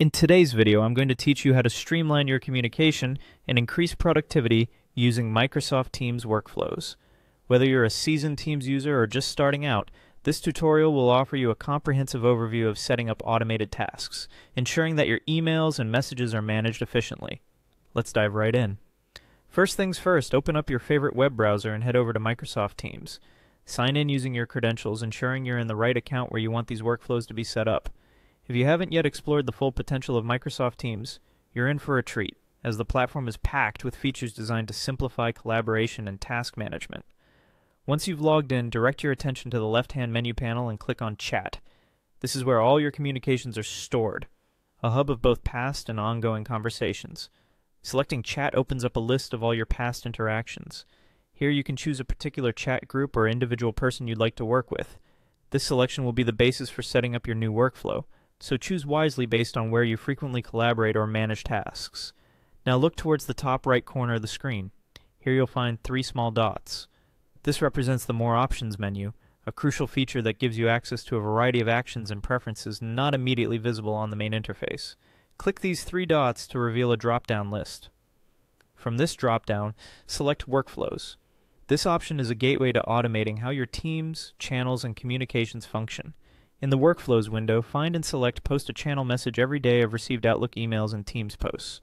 In today's video, I'm going to teach you how to streamline your communication and increase productivity using Microsoft Teams workflows. Whether you're a seasoned Teams user or just starting out, this tutorial will offer you a comprehensive overview of setting up automated tasks, ensuring that your emails and messages are managed efficiently. Let's dive right in. First things first, open up your favorite web browser and head over to Microsoft Teams. Sign in using your credentials, ensuring you're in the right account where you want these workflows to be set up. If you haven't yet explored the full potential of Microsoft Teams, you're in for a treat, as the platform is packed with features designed to simplify collaboration and task management. Once you've logged in, direct your attention to the left-hand menu panel and click on Chat. This is where all your communications are stored, a hub of both past and ongoing conversations. Selecting Chat opens up a list of all your past interactions. Here you can choose a particular chat group or individual person you'd like to work with. This selection will be the basis for setting up your new workflow so choose wisely based on where you frequently collaborate or manage tasks. Now look towards the top right corner of the screen. Here you'll find three small dots. This represents the More Options menu, a crucial feature that gives you access to a variety of actions and preferences not immediately visible on the main interface. Click these three dots to reveal a drop-down list. From this drop-down, select Workflows. This option is a gateway to automating how your teams, channels, and communications function. In the Workflows window, find and select Post a Channel message every day of received Outlook emails and Teams posts.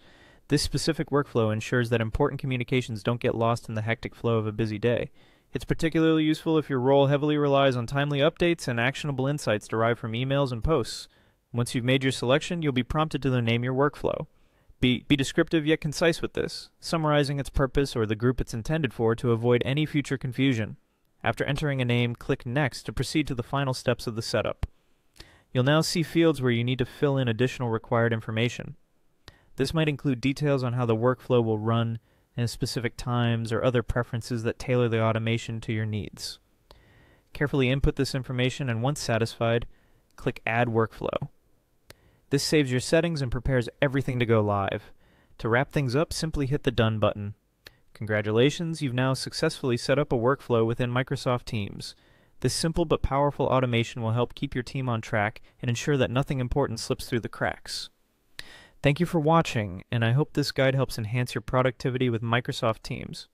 This specific workflow ensures that important communications don't get lost in the hectic flow of a busy day. It's particularly useful if your role heavily relies on timely updates and actionable insights derived from emails and posts. Once you've made your selection, you'll be prompted to name your workflow. Be, be descriptive yet concise with this, summarizing its purpose or the group it's intended for to avoid any future confusion. After entering a name, click Next to proceed to the final steps of the setup. You'll now see fields where you need to fill in additional required information. This might include details on how the workflow will run and specific times or other preferences that tailor the automation to your needs. Carefully input this information and once satisfied, click Add Workflow. This saves your settings and prepares everything to go live. To wrap things up, simply hit the Done button. Congratulations, you've now successfully set up a workflow within Microsoft Teams. This simple but powerful automation will help keep your team on track and ensure that nothing important slips through the cracks. Thank you for watching, and I hope this guide helps enhance your productivity with Microsoft Teams.